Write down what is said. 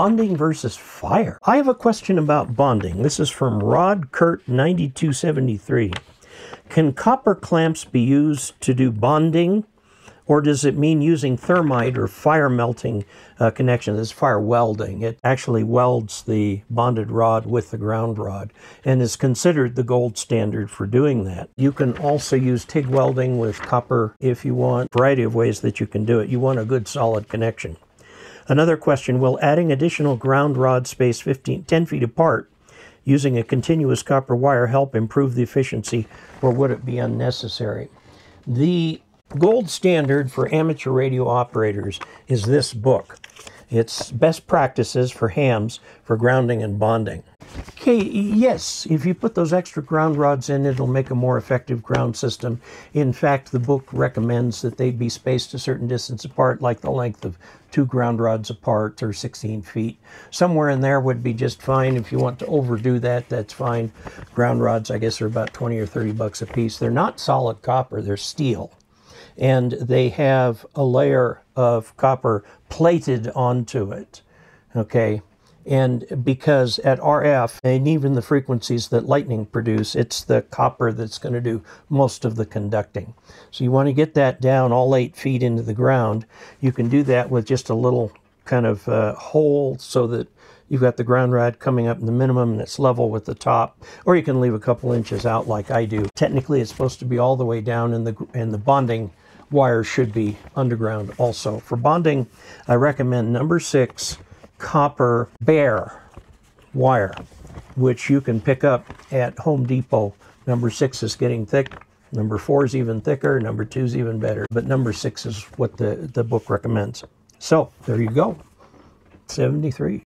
Bonding versus fire. I have a question about bonding. This is from Rod Kirt 9273. Can copper clamps be used to do bonding or does it mean using thermite or fire melting uh, connections? It's fire welding. It actually welds the bonded rod with the ground rod and is considered the gold standard for doing that. You can also use TIG welding with copper if you want. Variety of ways that you can do it. You want a good solid connection. Another question, will adding additional ground rod space 15, 10 feet apart using a continuous copper wire help improve the efficiency or would it be unnecessary? The gold standard for amateur radio operators is this book. It's best practices for hams for grounding and bonding. Okay, yes, if you put those extra ground rods in, it'll make a more effective ground system. In fact, the book recommends that they be spaced a certain distance apart, like the length of two ground rods apart or 16 feet. Somewhere in there would be just fine. If you want to overdo that, that's fine. Ground rods, I guess, are about 20 or 30 bucks a piece. They're not solid copper, they're steel and they have a layer of copper plated onto it. Okay. And because at RF and even the frequencies that lightning produce, it's the copper that's going to do most of the conducting. So you want to get that down all eight feet into the ground. You can do that with just a little kind of uh, hole so that you've got the ground rod coming up in the minimum and it's level with the top, or you can leave a couple inches out like I do. Technically, it's supposed to be all the way down in the in the bonding wire should be underground also. For bonding, I recommend number six copper bare wire, which you can pick up at Home Depot. Number six is getting thick. Number four is even thicker. Number two is even better. But number six is what the, the book recommends. So there you go. 73.